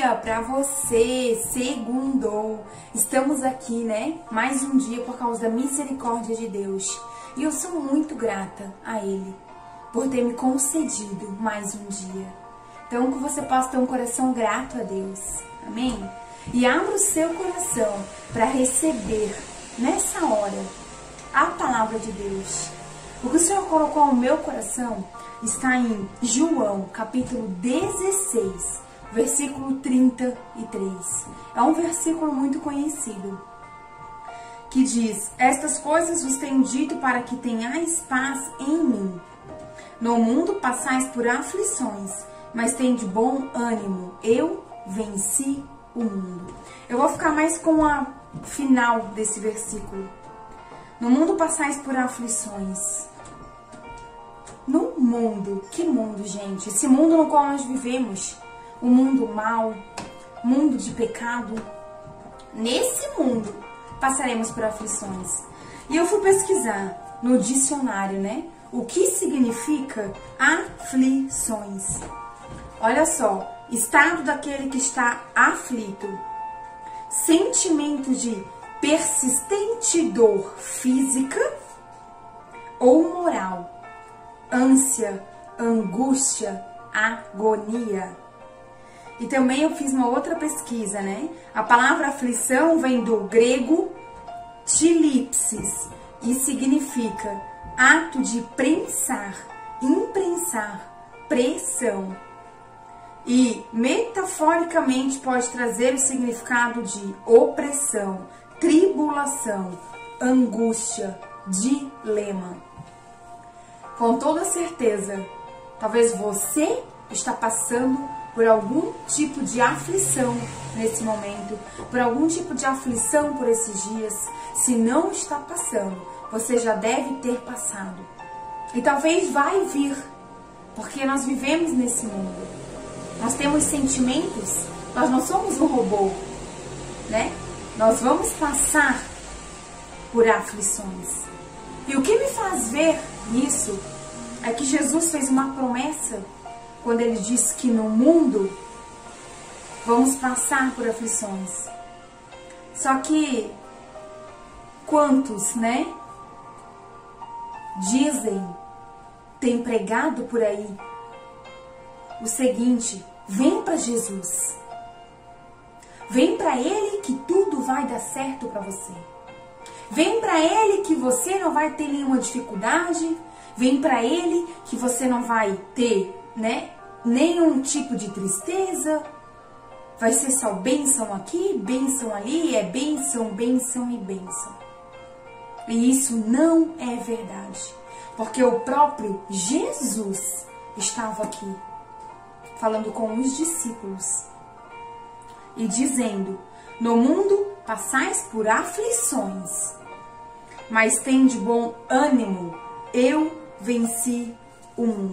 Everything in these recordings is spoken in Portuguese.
dia para você, segundo. Estamos aqui, né? Mais um dia por causa da misericórdia de Deus. E eu sou muito grata a Ele por ter me concedido mais um dia. Então, que você possa ter um coração grato a Deus. Amém? E abra o seu coração para receber nessa hora a palavra de Deus. O que o Senhor colocou no meu coração está em João, capítulo 16, versículo 33. É um versículo muito conhecido que diz: Estas coisas vos tenho dito para que tenhais paz em mim. No mundo passais por aflições, mas tem de bom ânimo. Eu venci o mundo. Eu vou ficar mais com a final desse versículo. No mundo passais por aflições, no mundo. Que mundo, gente? Esse mundo no qual nós vivemos, o mundo mau, mundo de pecado. Nesse mundo passaremos por aflições. E eu fui pesquisar no dicionário, né? O que significa aflições? Olha só, estado daquele que está aflito, sentimento de persistente dor física ou moral ânsia, angústia, agonia. E também eu fiz uma outra pesquisa, né? A palavra aflição vem do grego tilipsis e significa ato de prensar, imprensar, pressão. E metaforicamente pode trazer o significado de opressão, tribulação, angústia, dilema com toda certeza, talvez você está passando por algum tipo de aflição nesse momento, por algum tipo de aflição por esses dias. Se não está passando, você já deve ter passado. E talvez vai vir, porque nós vivemos nesse mundo. Nós temos sentimentos, nós não somos um robô, né? Nós vamos passar por aflições. E o que me faz ver isso é que Jesus fez uma promessa quando ele disse que no mundo vamos passar por aflições. Só que quantos, né, dizem, tem pregado por aí o seguinte: vem para Jesus. Vem para ele que tudo vai dar certo para você. Vem para ele que você não vai ter nenhuma dificuldade, Vem para ele que você não vai ter, né, nenhum tipo de tristeza. Vai ser só bênção aqui, bênção ali, é bênção, bênção e bênção. E isso não é verdade, porque o próprio Jesus estava aqui falando com os discípulos e dizendo: No mundo passais por aflições, mas tem de bom ânimo, eu venci o mundo.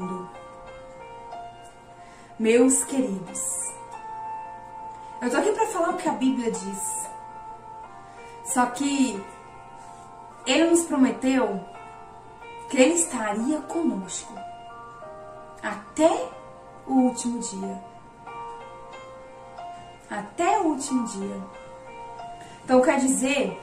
Meus queridos, eu tô aqui para falar o que a Bíblia diz. Só que ele nos prometeu que ele estaria conosco até o último dia. Até o último dia. Então quer dizer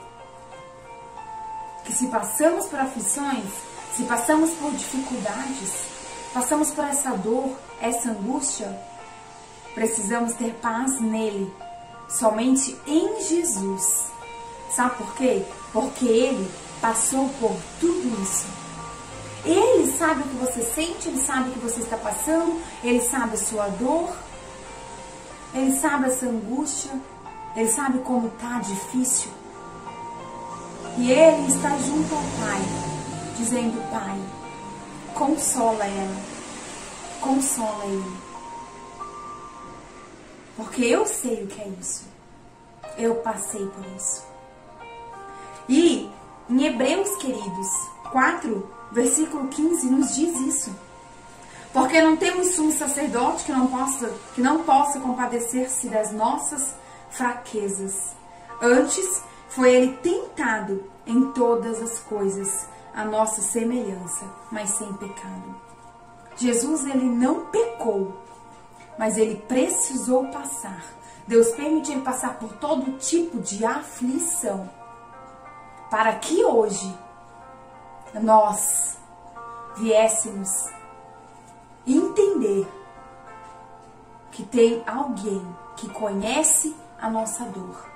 que se passamos por aflições, se passamos por dificuldades, passamos por essa dor, essa angústia, precisamos ter paz nele, somente em Jesus. Sabe por quê? Porque ele passou por tudo isso. Ele sabe o que você sente, ele sabe o que você está passando, ele sabe a sua dor, ele sabe essa angústia, ele sabe como está difícil. E ele está junto ao Pai dizendo: Pai, consola ela, consola ele. Porque eu sei o que é isso. Eu passei por isso. E em Hebreus, queridos, 4, versículo 15, nos diz isso. Porque não temos sumo sacerdote que não possa, que não possa compadecer-se das nossas fraquezas. Antes, foi ele tentado em todas as coisas, a nossa semelhança, mas sem pecado. Jesus ele não pecou, mas ele precisou passar Deus permitir passar por todo tipo de aflição, para que hoje nós viéssemos entender que tem alguém que conhece a nossa dor,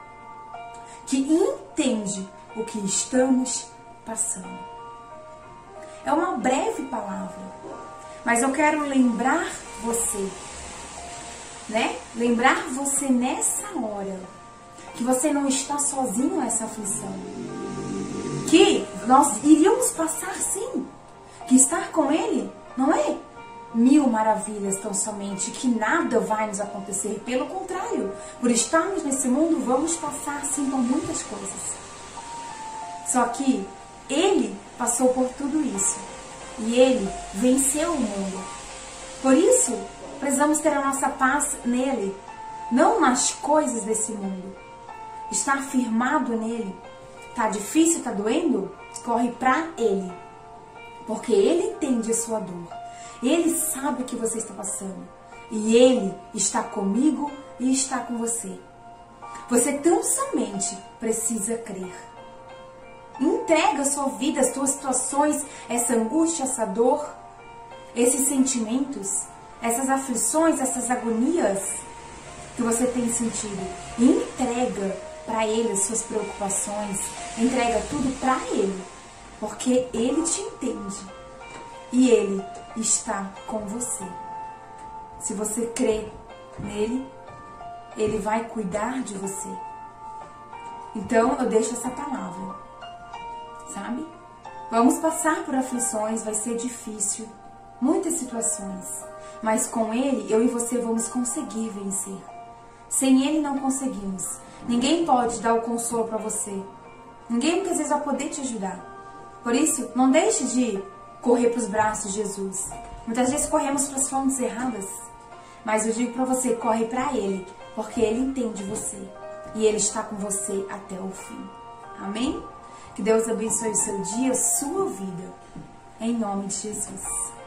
que entende o que estamos passando. É uma breve palavra, mas eu quero lembrar você, né? Lembrar você nessa hora que você não está sozinho nessa aflição. Que nós iríamos passar sim. Que estar com Ele não é mil maravilhas tão somente, que nada vai nos acontecer. Pelo contrário, por estarmos nesse mundo, vamos passar sim por muitas coisas. Só que Ele passou por tudo isso. E Ele venceu o mundo. Por isso, precisamos ter a nossa paz nele, não nas coisas desse mundo. Estar firmado nele. Tá difícil, tá doendo? Corre para ele. Porque ele entende a sua dor. Ele sabe o que você está passando. E ele está comigo e está com você. Você tão somente precisa crer. Entrega a sua vida, as suas situações, essa angústia, essa dor, esses sentimentos, essas aflições, essas agonias que você tem sentido. Entrega para ele as suas preocupações, entrega tudo para ele, porque ele te entende e ele está com você. Se você crê nele, ele vai cuidar de você. Então eu deixo essa palavra, sabe? Vamos passar por aflições, vai ser difícil, muitas situações, mas com ele eu e você vamos conseguir vencer. Sem ele não conseguimos. Ninguém pode dar o consolo para você. Ninguém muitas vezes vai poder te ajudar. Por isso, não deixe de correr para os braços de Jesus. Muitas vezes corremos para as fontes erradas, mas eu digo para você, corre para Ele, porque Ele entende você e Ele está com você até o fim. Amém? Que Deus abençoe o seu dia, sua vida. Em nome de Jesus.